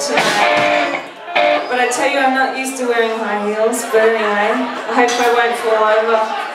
tonight. But I tell you, I'm not used to wearing high heels, but anyway, I hope I won't fall over.